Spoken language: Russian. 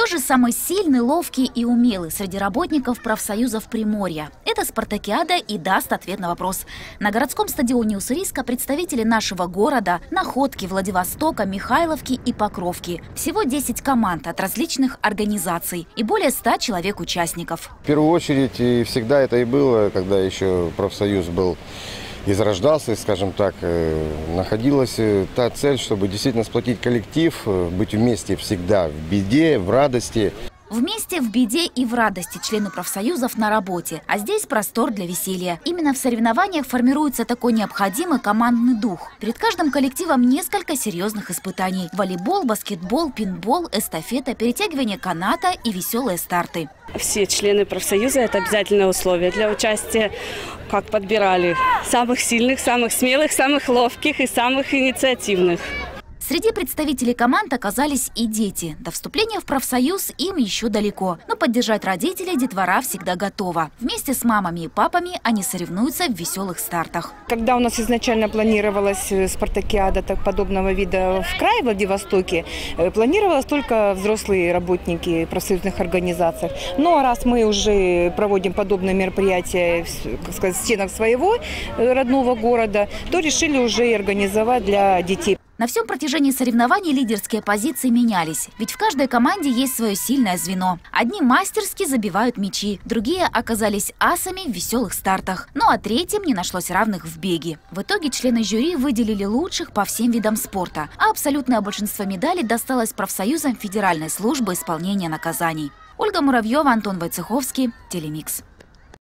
Кто же самый сильный, ловкий и умелый среди работников профсоюзов Приморья? Это спартакиада и даст ответ на вопрос. На городском стадионе Уссурийска представители нашего города, Находки, Владивостока, Михайловки и Покровки. Всего 10 команд от различных организаций и более 100 человек-участников. В первую очередь, и всегда это и было, когда еще профсоюз был и зарождался, скажем так, э, находилась э, та цель, чтобы действительно сплотить коллектив, э, быть вместе всегда в беде, в радости. Вместе в беде и в радости члены профсоюзов на работе, а здесь простор для веселья. Именно в соревнованиях формируется такой необходимый командный дух. Перед каждым коллективом несколько серьезных испытаний. Волейбол, баскетбол, пинбол, эстафета, перетягивание каната и веселые старты. Все члены профсоюза – это обязательное условие для участия. Как подбирали самых сильных, самых смелых, самых ловких и самых инициативных. Среди представителей команд оказались и дети. До вступления в профсоюз им еще далеко. Но поддержать родителей детвора всегда готова. Вместе с мамами и папами они соревнуются в веселых стартах. Когда у нас изначально планировалась э, спартакиада так подобного вида в крае Владивостоке, э, планировалось только взрослые работники профсоюзных организаций. Ну а раз мы уже проводим подобные мероприятия как сказать, в стенах своего э, родного города, то решили уже и организовать для детей. На всем протяжении соревнований лидерские позиции менялись, ведь в каждой команде есть свое сильное звено. Одни мастерски забивают мячи, другие оказались асами в веселых стартах, ну а третьим не нашлось равных в беге. В итоге члены жюри выделили лучших по всем видам спорта, а абсолютное большинство медалей досталось профсоюзам Федеральной службы исполнения наказаний. Ольга Муравьева, Антон Войцеховский, Телемикс.